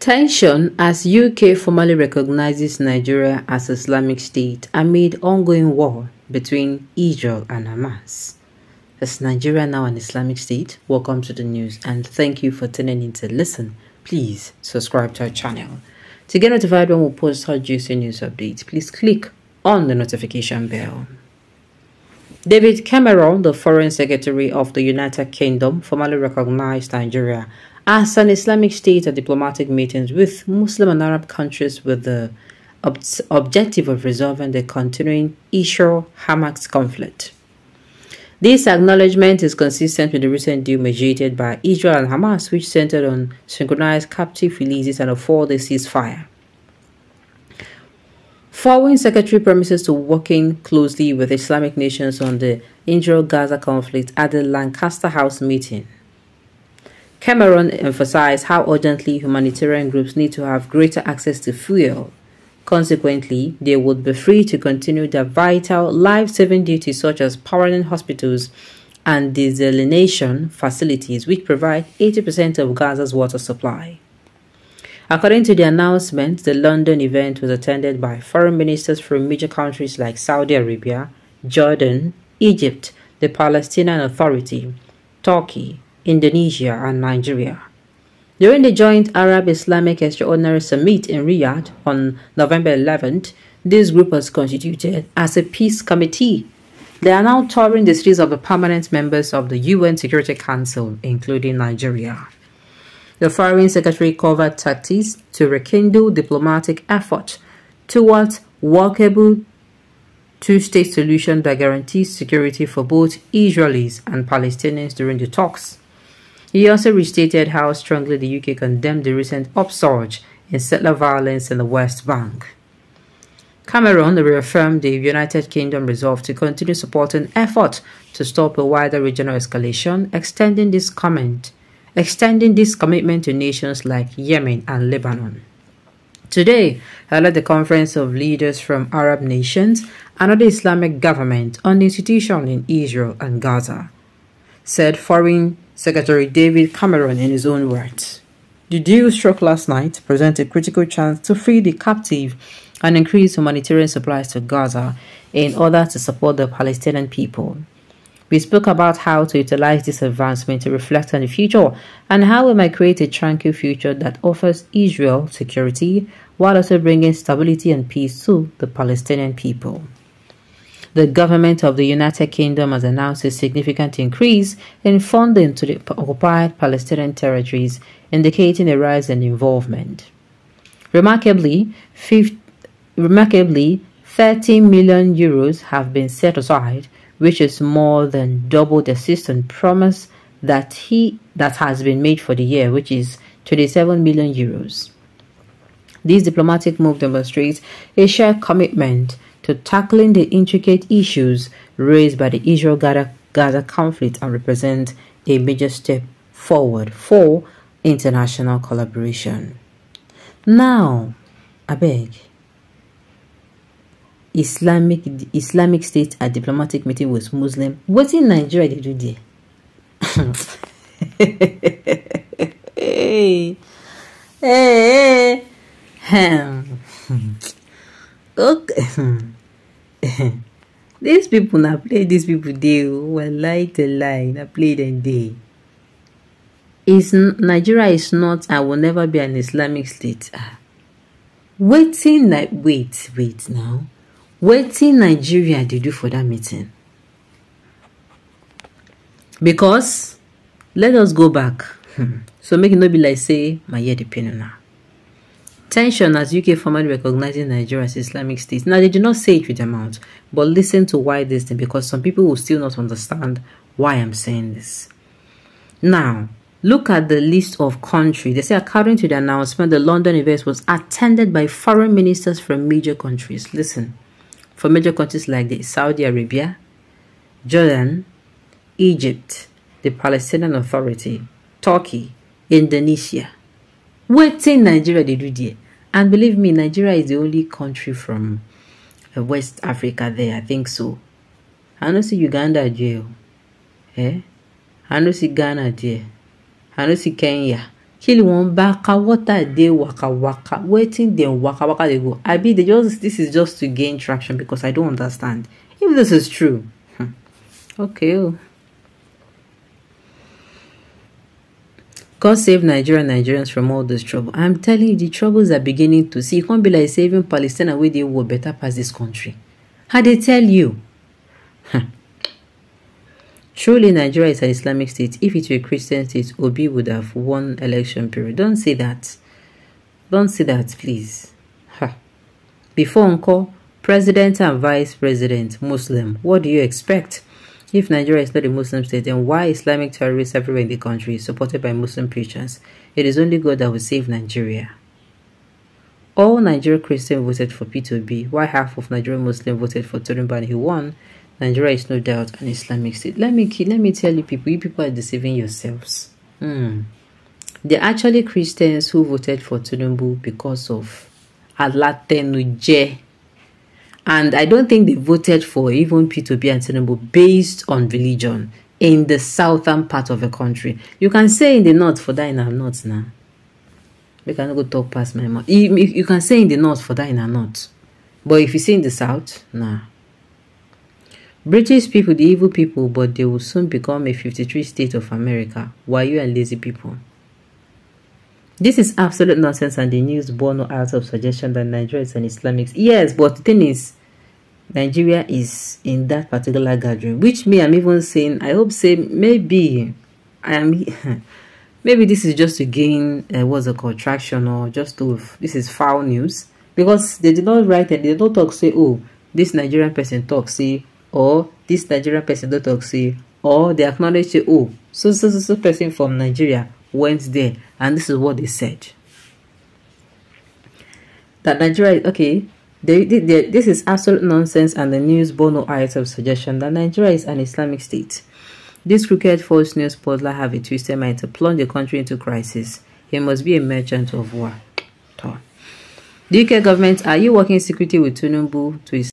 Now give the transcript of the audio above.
Tension as UK formally recognizes Nigeria as Islamic State amid ongoing war between Israel and Hamas. Is Nigeria now an Islamic State? Welcome to the news and thank you for tuning in to listen. Please subscribe to our channel. To get notified when we post our juicy news updates, please click on the notification bell. David Cameron, the Foreign Secretary of the United Kingdom, formally recognized Nigeria Ah, as an Islamic state at diplomatic meetings with Muslim and Arab countries with the ob objective of resolving the continuing Israel-Hamas conflict. This acknowledgement is consistent with the recent deal mediated by Israel and Hamas, which centered on synchronized captive releases and a four-day ceasefire. Foreign Secretary promises to working closely with Islamic nations on the Israel-Gaza conflict at the Lancaster House meeting. Cameron emphasized how urgently humanitarian groups need to have greater access to fuel. Consequently, they would be free to continue their vital life-saving duties such as powering hospitals and desalination facilities which provide 80% of Gaza's water supply. According to the announcement, the London event was attended by foreign ministers from major countries like Saudi Arabia, Jordan, Egypt, the Palestinian Authority, Turkey, Indonesia, and Nigeria. During the joint Arab Islamic Extraordinary Summit in Riyadh on November 11th, this group was constituted as a peace committee. They are now touring the cities of the permanent members of the UN Security Council, including Nigeria. The Foreign Secretary covered tactics to rekindle diplomatic effort towards workable two-state solution that guarantees security for both Israelis and Palestinians during the talks. He also restated how strongly the UK condemned the recent upsurge in settler violence in the West Bank. Cameron reaffirmed the United Kingdom resolve to continue supporting efforts to stop a wider regional escalation, extending this comment, extending this commitment to nations like Yemen and Lebanon. Today, held at the Conference of Leaders from Arab Nations and other Islamic government on the institution in Israel and Gaza, said Foreign Secretary David Cameron in his own words. The deal struck last night presents a critical chance to free the captive and increase humanitarian supplies to Gaza in order to support the Palestinian people. We spoke about how to utilize this advancement to reflect on the future and how we might create a tranquil future that offers Israel security while also bringing stability and peace to the Palestinian people the government of the United Kingdom has announced a significant increase in funding to the occupied Palestinian territories, indicating a rise in involvement. Remarkably, 50, remarkably 30 million euros have been set aside, which is more than double the assistance promise that he that has been made for the year, which is 27 million euros. This diplomatic move demonstrates a shared commitment to tackling the intricate issues raised by the Israel-Gaza conflict and represent a major step forward for international collaboration. Now, I beg, Islamic Islamic State at diplomatic meeting with Muslim. What in Nigeria did you do hey, hey, hey. okay. Hmm. these people na play these people dey well lie to lie na play them dey. Is nigeria is not and will never be an islamic state ah. Wetin na wait wait now. Wetin nigeria dey do for that meeting? Because let us go back. So make e no be like say my ear dey pain Tension as UK formally recognizing Nigeria as Islamic State. Now, they do not say it with their mouth, but listen to why this thing, because some people will still not understand why I'm saying this. Now, look at the list of countries. They say, according to the announcement, the London event was attended by foreign ministers from major countries. Listen, from major countries like the Saudi Arabia, Jordan, Egypt, the Palestinian Authority, Turkey, Indonesia, wetin nigeria dey do there? And believe me nigeria is the only country from uh, west africa there i think so. I no see uganda there eh? I no see ghana there. I no see kenya. Kill one baka water dey waka waka? Wetin dem waka waka dey go? Abi they just this is just to gain traction because i don't understand. If this is true hmm. okay oh. God save Nigeria Nigerians from all this trouble. I'm telling you, the troubles are beginning to see. It can't be like saving Palestine away they war better pass this country. How they tell you? Truly, Nigeria is an Islamic state. If it were a Christian state, Obi would have won election period. Don't say that. Don't say that, please. Before Uncle, President and Vice President, Muslim, what do you expect? If Nigeria is not a Muslim state, then why Islamic terrorists everywhere in the country supported by Muslim preachers? It is only God that will save Nigeria. All Nigerian Christians voted for P2B, while half of Nigerian Muslims voted for Turumban, who won Nigeria is no doubt an Islamic state. Let me let me tell you people, you people are deceiving yourselves. Hmm. They're actually Christians who voted for Tinubu because of Alatenuje. And I don't think they voted for even P2B and Tinubu based on religion in the southern part of the country. You can say in the north for that in the north now. We cannot go talk past my mouth. You, you can say in the north for that in the north. But if you say in the south, nah. British people, the evil people, but they will soon become a 53 state of America. Why you and lazy people? This is absolute nonsense and the news born out of suggestion that Nigeria is an Islamic. Yes, but the thing is, Nigeria is in that particular gathering, which me, I'm even saying, I hope say maybe I am, maybe this is just to gain, uh, what's it called, traction or just to, this is foul news because they did not write and they don't talk, say, oh, this Nigerian person talk, say, or this Nigerian person don't talk say or they acknowledge say oh so so so so person from Nigeria went there and this is what they said that Nigeria okay they, they, they, this is absolute nonsense and the news bore no item suggestion that Nigeria is an Islamic state. This crooked false news puzzler have a twisted mind to plunge the country into crisis. He must be a merchant of war. The UK government, are you working secretly with Tinubu to